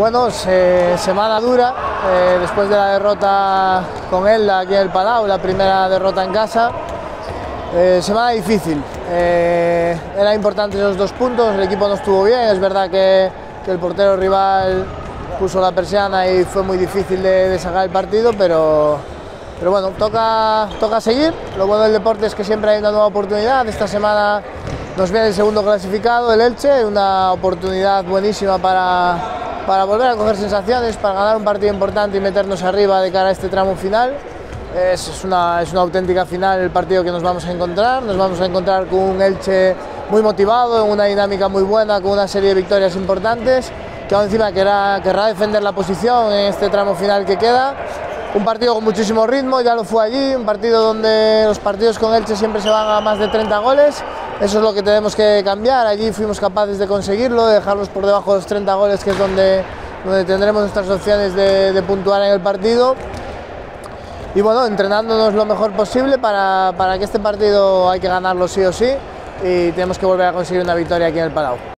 Bueno, se- semana dura, eh, después de la derrota con él aquí en el Palau, la primera derrota en casa. Eh, semana difícil, eh, era importante los dos puntos, el equipo no estuvo bien, es verdad que, que el portero rival puso la persiana y fue muy difícil de, de sacar el partido, pero, pero bueno, toca, toca seguir. Lo bueno del deporte es que siempre hay una nueva oportunidad. Esta semana nos viene el segundo clasificado, el Elche, una oportunidad buenísima para, para volver a coger sensaciones, para ganar un partido importante y meternos arriba de cara a este tramo final. Es, una, es una auténtica final el partido que nos vamos a encontrar. Nos vamos a encontrar con un Elche muy motivado, en una dinámica muy buena, con una serie de victorias importantes, que aún encima querrá, querrá defender la posición en este tramo final que queda. Un partido con muchísimo ritmo, ya lo fue allí, un partido donde los partidos con Elche siempre se van a más de 30 goles. Eso es lo que tenemos que cambiar. Allí fuimos capaces de conseguirlo, de dejarlos por debajo de los 30 goles, que es donde, donde tendremos nuestras opciones de, de puntuar en el partido y bueno, entrenándonos lo mejor posible para, para que este partido hay que ganarlo sí o sí y tenemos que volver a conseguir una victoria aquí en el Palau.